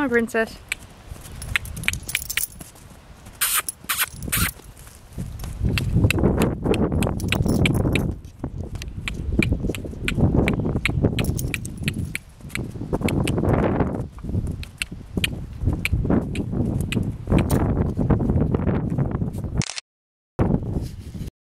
on, princess.